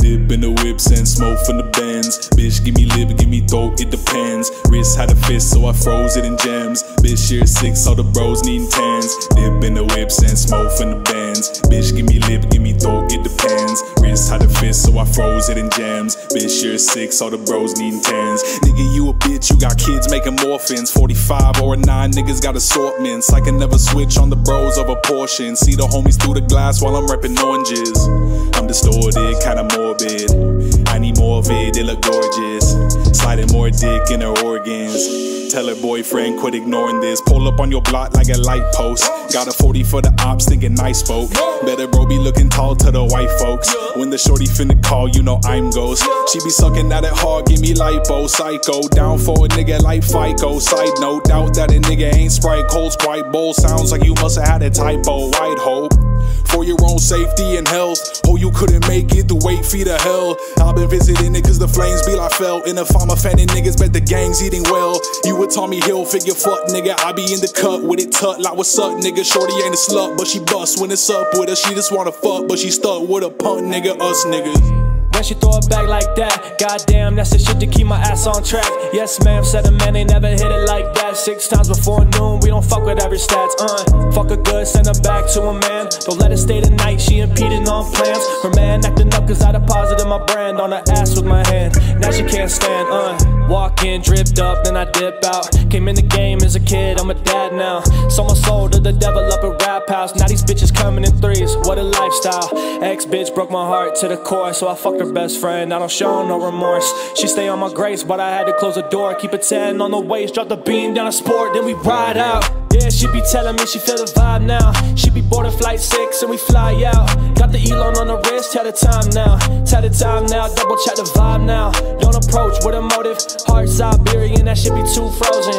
Dip in the whips and smoke from the bends. Bitch, give me lip, give me throat, it depends. Wrist had a fist, so I froze it in gems. Bitch, year six, all the bros needing tens. Dip in the whips and smoke from the bends. Bitch, give me lip, give me throat, it depends. Wrist had a fist, so I froze it in gems. Bitch, year six, all the bros needing tens. Nigga, you a bitch, you got kids making morphins. 45 or a 9, niggas got assortments. I can never switch on the bros over portion. See the homies through the glass while I'm repping oranges. Distorted, kinda morbid. I need more of it, they look gorgeous. Sliding more dick in her organs. Tell her boyfriend, quit ignoring this. Pull up on your block like a light post. Got a 40 for the ops, thinking nice folk. Better bro be looking tall to the white folks. When the shorty finna call, you know I'm ghost. She be sucking at it hard, give me lipo, psycho. Down for a nigga like FICO. Side note, doubt that a nigga ain't Sprite. Cold's quite bold. Sounds like you must have had a typo. White hope for your own safety and health. Oh, you couldn't make it through eight feet of hell. I've been visiting it cause the flames be like fell. And if I'm offending niggas, bet the gang's eating well. You a Tommy Hilfiger fuck nigga. I be in the cut with it tut like what's up, nigga. Shorty ain't a slut, but she bust when it's up with her. She just wanna fuck, but she stuck with a punk nigga, us niggas. When she throw it back like that, goddamn, that's the shit to keep my ass on track. Yes, ma'am, said a man they never hit it like that. Six times before noon, we don't fuck with every stats. Uh, fuck her good, send her back to a man. Don't let her stay the night, she impeding on plans. Her man acting up cause I deposited my brand on her ass with my hand. Now she can't stand, uh. Walk in, dripped up, then I dip out. Came in the game as a kid, I'm a dad now. Sold my soul to the devil up a rap house. Now these bitches coming in threes, what a lifestyle. Ex bitch broke my heart to the core, so I fucked her best friend. I don't show no remorse. She stay on my grace, but I had to close the door. Keep a 10 on the waist, drop the beam down a sport, then we ride out. Yeah, she be telling me she feel the vibe now. She be boarding flight six and we fly out. Got the Elon on the wrist, tell the time now. Tell the time now, double check the vibe now. Don't approach with a motive. Heart Siberian, that should be too frozen.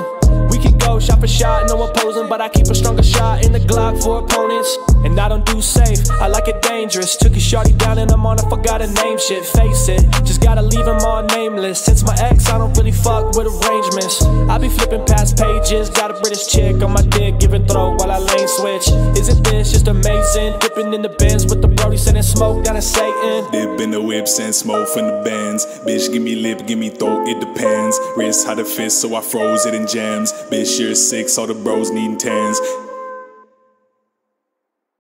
We can go shot for shot, no opposing, but I keep a stronger shot in the Glock for opponents. And I don't do safe, I like it dangerous. Took a shorty down and I'm on, a name shit. Face it, just gotta leave him all nameless. Since my ex, I don't really fuck with arrangements. I be flipping past pages, got a British chick on my dick, giving throw while I lane switch. Isn't this just amazing? Dipping in the bins the smoke down to Satan. Dip in the whips and smoke from the bends. Bitch, give me lip, give me throat, it depends. Wrist had a fist, so I froze it in jams. Bitch, you're six, all the bros needing tens.